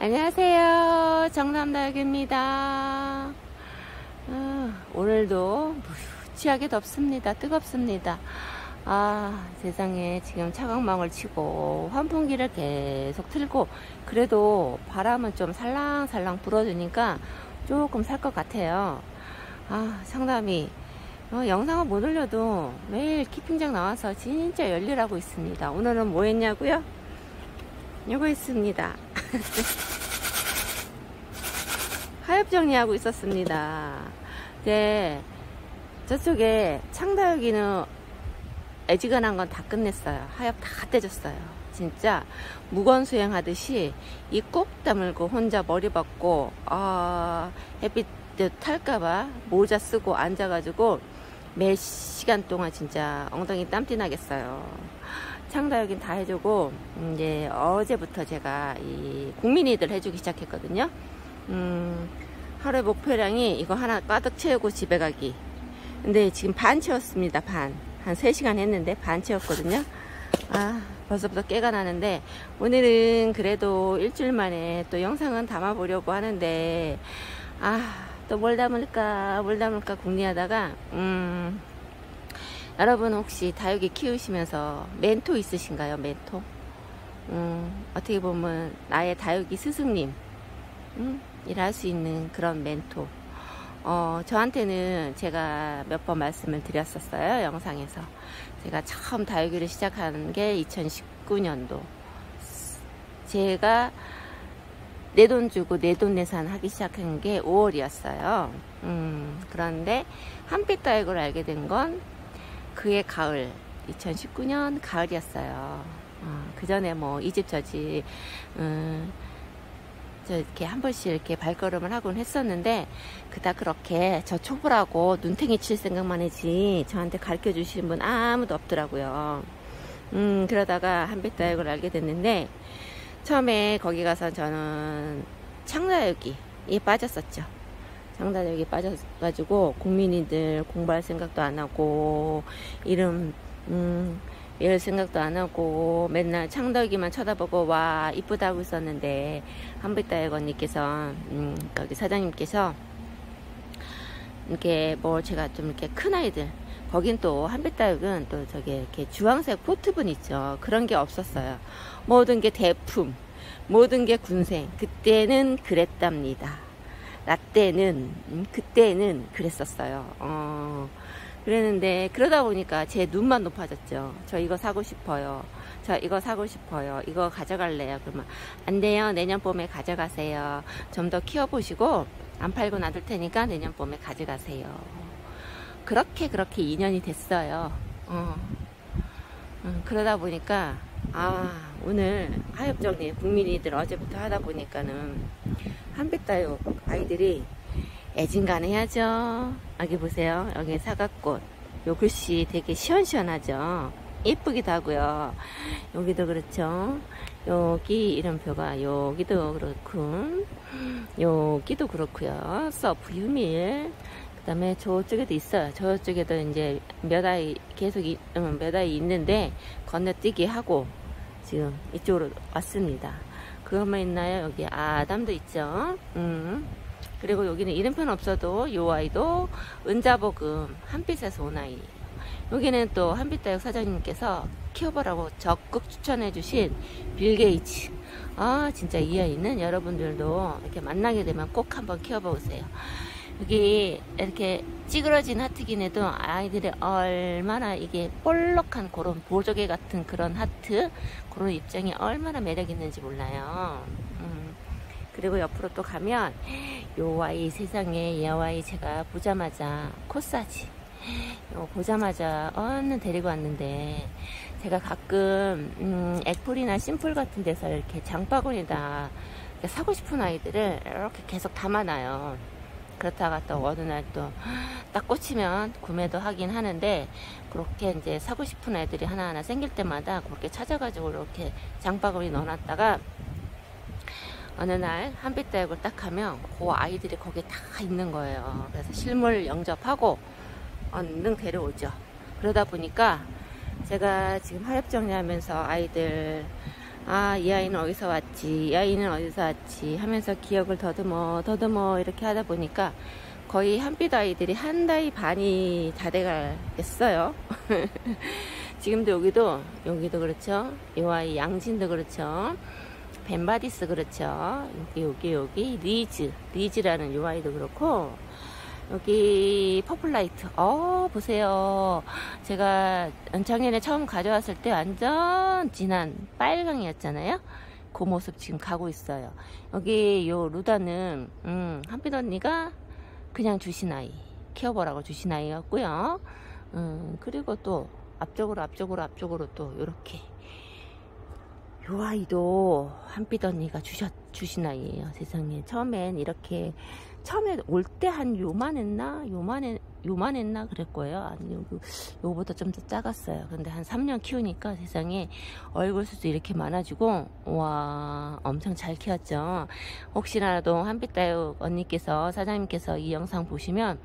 안녕하세요. 정남다육입니다. 아, 오늘도 무지하게 덥습니다. 뜨겁습니다. 아, 세상에 지금 차광망을 치고 환풍기를 계속 틀고 그래도 바람은 좀 살랑살랑 불어주니까 조금 살 것 같아요. 아, 상담이 어, 영상을 못 올려도 매일 키핑장 나와서 진짜 열일하고 있습니다. 오늘은 뭐 했냐고요? 이거 있습니다. 하엽 정리하고 있었습니다. 네, 저쪽에 창다육이는 애지간한 건 다 끝냈어요. 하엽 다 떼졌어요. 진짜 무건 수행하듯이 이 꼭 다물고 혼자 머리 받고 아 햇빛 탈까봐 모자 쓰고 앉아가지고 몇 시간 동안 진짜 엉덩이 땀띠 나겠어요. 창다육인 다 해주고 이제 어제부터 제가 이 국민이들 해주기 시작했거든요. 음, 하루에 목표량이 이거 하나 가득 채우고 집에 가기. 근데 지금 반 채웠습니다. 반. 한 3시간 했는데 반 채웠거든요. 아, 벌써부터 깨가 나는데 오늘은 그래도 일주일 만에 또 영상은 담아보려고 하는데 아, 또 뭘 담을까, 뭘 담을까 궁리하다가 음, 여러분 혹시 다육이 키우시면서 멘토 있으신가요? 멘토? 음, 어떻게 보면 나의 다육이 스승님. 음, 일할 수 있는 그런 멘토. 어, 저한테는 제가 몇 번 말씀을 드렸었어요 영상에서. 제가 처음 다육이를 시작한 게 2019년도. 제가 내 돈 주고 내 돈 내산 하기 시작한 게 5월이었어요. 음, 그런데 한빛 다육을 알게 된건 그의 가을 2019년 가을이었어요. 어, 그 전에 뭐 이 집 저집 음, 저 이렇게 한 번씩 이렇게 발걸음을 하곤 했었는데 그다 그렇게 저 초보라고 눈탱이 칠 생각만 했지 저한테 가르쳐 주시는 분 아무도 없더라고요. 음 그러다가 한빛다육을 알게 됐는데 처음에 거기 가서 저는 창다육이에 빠졌었죠. 장단역에 빠져가지고 국민이들 공부할 생각도 안 하고 이름 음, 열 생각도 안 하고 맨날 창덕이만 쳐다보고 와 이쁘다고 있었는데 한빛다육 언니께서 음, 거기 사장님께서 이렇게 뭐 제가 좀 이렇게 큰 아이들 거긴 또 한빛다육은 또 저게 이렇게 주황색 포트분 있죠. 그런 게 없었어요. 모든 게 대품 모든 게 군생. 그때는 그랬답니다 나 때는 음, 그때는 그랬었어요. 어, 그랬는데 그러다 보니까 제 눈만 높아졌죠. 저 이거 사고 싶어요. 저 이거 사고 싶어요. 이거 가져갈래요. 그러면 안 돼요. 내년 봄에 가져가세요. 좀 더 키워보시고 안 팔고 놔둘 테니까 내년 봄에 가져가세요. 그렇게 그렇게 2년이 됐어요. 어. 음, 그러다 보니까 아 오늘 하엽정리 국민이들 어제부터 하다 보니까는 한빛다육 아이들이 애진간 해야죠. 여기 보세요. 여기 사과꽃. 요 글씨 되게 시원시원하죠. 예쁘기도 하고요. 여기도 그렇죠. 여기 이름표가 여기도 그렇고 여기도 그렇고요. 서프 유밀 그 다음에 저쪽에도 있어요. 저쪽에도 이제 몇 아이 계속 이, 음, 몇 아이 있는데 건너뛰기 하고 지금 이쪽으로 왔습니다. 그것만 있나요? 여기 아담도 있죠. 음. 그리고 여기는 이름표는 없어도 요 아이도 은자복음 한빛에서 온 아이. 여기는 또 한빛다육 사장님께서 키워보라고 적극 추천해 주신 빌 게이츠. 아 진짜 이 아이는 여러분들도 이렇게 만나게 되면 꼭 한번 키워보세요. 여기 이렇게 찌그러진 하트긴 해도 아이들이 얼마나 이게 볼록한 그런 보조개 같은 그런 하트 그런 입장이 얼마나 매력 있는지 몰라요. 음. 그리고 옆으로 또 가면 요 아이 세상에 이 아이 제가 보자마자 코사지 요 보자마자 얼른 데리고 왔는데 제가 가끔 음, 액폴이나 심플 같은 데서 이렇게 장바구니다 사고 싶은 아이들을 이렇게 계속 담아놔요. 그렇다가 또 어느 날 또 딱 꽂히면 구매도 하긴 하는데 그렇게 이제 사고 싶은 애들이 하나하나 생길 때마다 그렇게 찾아가지고 이렇게 장바구니 넣어놨다가 어느 날 한빛대학을 딱 하면 그 아이들이 거기에 다 있는 거예요. 그래서 실물 영접하고 얼른 데려오죠. 그러다 보니까 제가 지금 하엽 정리 하면서 아이들 아, 이 아이는 어디서 왔지, 이 아이는 어디서 왔지 하면서 기억을 더듬어, 더듬어 이렇게 하다 보니까 거의 한빛 아이들이 한달 반이 다 돼가겠어요. 지금도 여기도, 여기도 그렇죠. 이 아이 양진도 그렇죠. 벤바디스 그렇죠. 여기, 여기, 여기, 리즈, 리즈라는 이 아이도 그렇고, 여기 퍼플라이트. 어 보세요. 제가 작년에 처음 가져왔을 때 완전 진한 빨강이었잖아요? 그 모습 지금 가고 있어요. 여기 요 루다는 음, 한빛 언니가 그냥 주신 아이 키워보라고 주신 아이였고요. 음, 그리고 또 앞쪽으로 앞쪽으로 앞쪽으로 또 요렇게 요 아이도 한빛 언니가 주셨, 주신 아이예요. 세상에. 처음엔 이렇게 처음에 올 때 한 요만했나 요만했 요만했나 그럴 거예요. 아니 요 요보다 좀 더 작았어요. 근데 한 3년 키우니까 세상에 얼굴 수도 이렇게 많아지고 와 엄청 잘 키웠죠. 혹시라도 한빛다육 언니께서 사장님께서 이 영상 보시면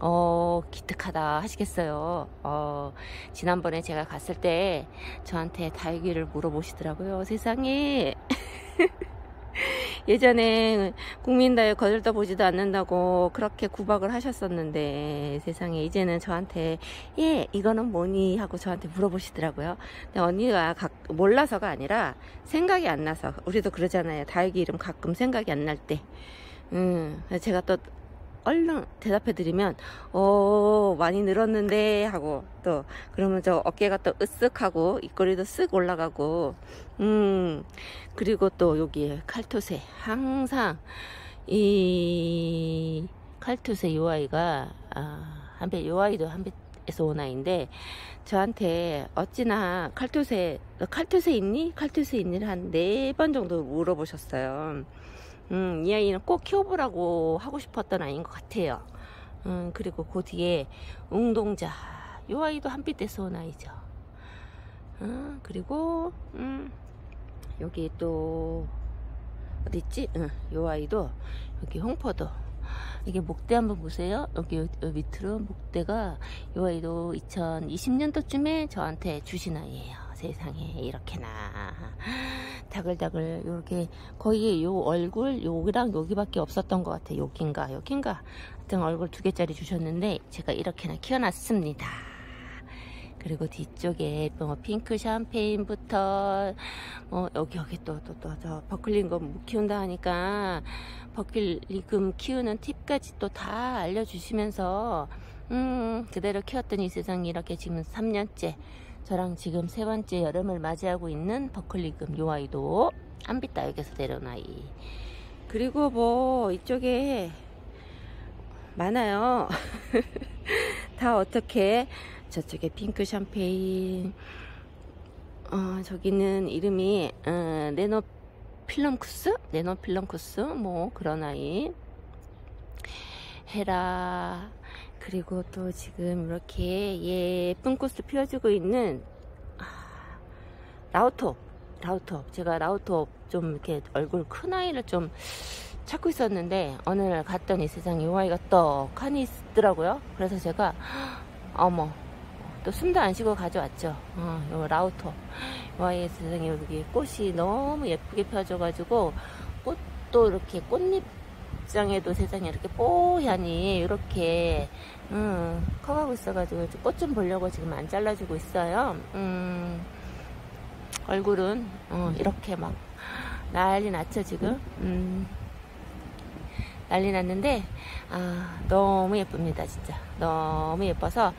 어 기특하다 하시겠어요. 어 지난번에 제가 갔을 때 저한테 다육이를 물어보시더라고요. 세상에 예전에 국민다육 거들떠 보지도 않는다고 그렇게 구박을 하셨었는데 세상에. 이제는 저한테 예 이거는 뭐니? 하고 저한테 물어보시더라고요. 근데 언니가 각, 몰라서가 아니라 생각이 안 나서 우리도 그러잖아요. 다육이 이름 가끔 생각이 안 날 때. 음, 제가 또 얼른 대답해 드리면 어 많이 늘었는데 하고 또 그러면 저 어깨가 또 으쓱하고 입꼬리도 쓱 올라가고 음 그리고 또 여기 칼토세 항상 이 칼토세 요 아이가 아, 한배 요 아이도 한배 에서 온 아이인데 저한테 어찌나 칼토세 칼토세 있니 칼토세 있니 한네 번 정도 물어보셨어요. 음, 이 아이는 꼭 키워보라고 하고 싶었던 아이인 것 같아요. 음, 그리고 그 뒤에 웅동자. 이 아이도 한빛에서 온 아이죠. 음, 그리고, 음, 여기 또, 어디있지? 응, 이 아이도, 여기 홍포도. 이게 목대 한번 보세요. 여기, 밑으로 목대가 이 아이도 2020년도쯤에 저한테 주신 아이예요. 세상에 이렇게나. 다글다글 이렇게 거의 요 얼굴 여기랑 여기밖에 없었던 것 같아요. 여긴가 여긴가. 하여튼 얼굴 두 개짜리 주셨는데 제가 이렇게나 키워놨습니다. 그리고 뒤쪽에 뭐 핑크 샴페인부터 뭐 여기 여기 또 또 또 저 버클링금 못 키운다 하니까 버클리금 키우는 팁까지 또 다 알려주시면서 음 그대로 키웠더니 세상에 이렇게 지금 3년째 저랑 지금 세 번째 여름을 맞이하고 있는 버클리금 요 아이도 한빛다육에서 데려온 아이. 그리고 뭐 이쪽에 많아요. 다 어떻게? 저쪽에 핑크 샴페인. 어, 저기는 이름이 어, 네노 필럼쿠스? 네노 필럼쿠스? 뭐 그런 아이. 헤라 그리고 또 지금 이렇게 예쁜 꽃을 피워주고 있는 아, 라우톱 라우톱 제가 라우톱 좀 이렇게 얼굴 큰 아이를 좀 찾고 있었는데 어느 날 갔더니 세상에 이 아이가 떡하니 있더라고요. 그래서 제가 어머 또 숨도 안 쉬고 가져왔죠. 어, 요 라우톱 이 아이의 세상에 여기 꽃이 너무 예쁘게 펴져가지고 꽃도 이렇게 꽃잎 장에도 세상에 이렇게 뽀얀이 이렇게 음, 커가고 있어가지고 꽃 좀 보려고 지금 안 잘라주고 있어요. 음, 얼굴은 어, 이렇게 막 난리 났죠 지금. 음, 난리 났는데 아, 너무 예쁩니다 진짜 너무 예뻐서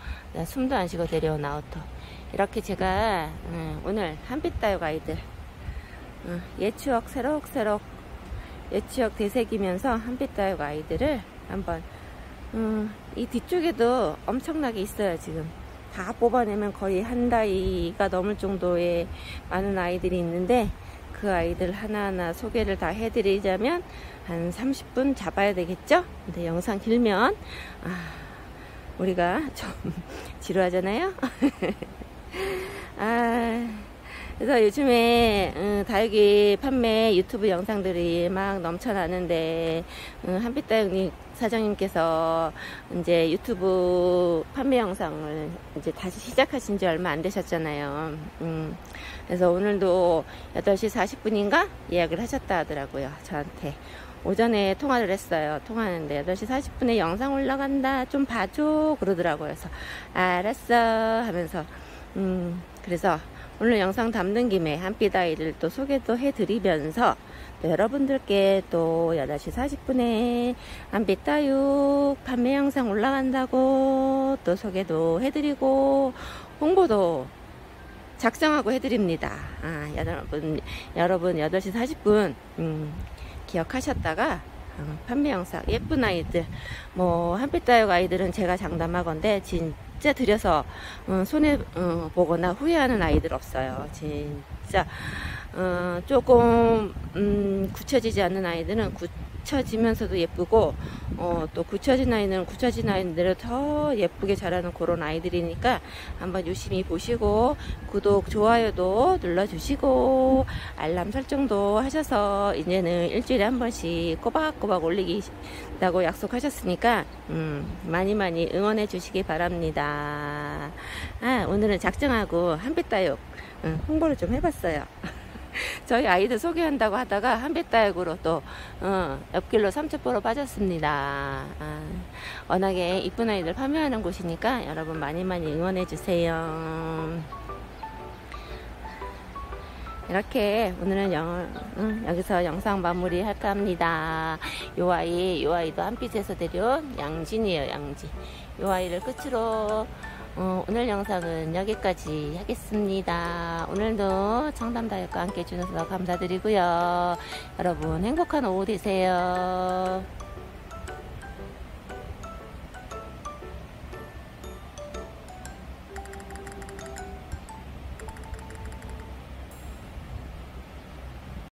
숨도 안 쉬고 데려온 아우터 이렇게 제가 음, 오늘 한빛다육 아이들 음, 옛 추억 새록새록 옛 추억 되새기면서 한빛다육 아이들을 한번 음, 이 뒤쪽에도 엄청나게 있어요 지금 다 뽑아내면 거의 한 다이가 넘을 정도의 많은 아이들이 있는데 그 아이들 하나하나 소개를 다 해드리자면 한 30분 잡아야 되겠죠? 근데 영상 길면 아, 우리가 좀 지루하잖아요? 아, 그래서 요즘에 음, 다육이 판매 유튜브 영상들이 막 넘쳐나는데 음, 한빛다육님 사장님께서 이제 유튜브 판매 영상을 이제 다시 시작하신 지 얼마 안 되셨잖아요. 음, 그래서 오늘도 8시 40분인가 예약을 하셨다 하더라고요. 저한테. 오전에 통화를 했어요. 통화하는데 8시 40분에 영상 올라간다. 좀 봐줘. 그러더라고요. 그래서 알았어 하면서 음, 그래서 오늘 영상 담는 김에 한빛 아이를 또 소개도 해드리면서 또 여러분들께 또 8시 40분에 한빛 다육 판매 영상 올라간다고 또 소개도 해드리고 홍보도 작성하고 해드립니다. 아, 여러분, 여러분 8시 40분, 음, 기억하셨다가, 어, 판매 영상, 예쁜 아이들, 뭐, 한빛 다육 아이들은 제가 장담하건데, 진짜 들여서, 어, 손에, 어, 보거나 후회하는 아이들 없어요. 진짜, 어, 조금, 음, 굳혀지지 않는 아이들은 굳 혀지면서도 예쁘고, 어, 또 굳혀진 아이는 굳혀진 아이들을 더 예쁘게 자라는 그런 아이들이니까 한번 유심히 보시고 구독, 좋아요도 눌러주시고 알람 설정도 하셔서 이제는 일주일에 한 번씩 꼬박꼬박 올리기다고 약속하셨으니까 음, 많이 많이 응원해 주시기 바랍니다. 아, 오늘은 작정하고 한빛다육 음, 홍보를 좀 해봤어요. 저희 아이들 소개한다고 하다가 한빛다육으로 또 어, 옆길로 삼척보로 빠졌습니다. 아, 워낙에 이쁜 아이들 판매하는 곳이니까 여러분 많이 많이 응원해 주세요. 이렇게 오늘은 영, 응, 여기서 영상 마무리 할까 합니다. 요 아이, 요 아이도 한빛에서 데려온 양진이에요, 양진. 요 아이를 끝으로 어, 오늘 영상은 여기까지 하겠습니다. 오늘도 청담다육과 함께 해주셔서 감사드리고요. 여러분 행복한 오후 되세요.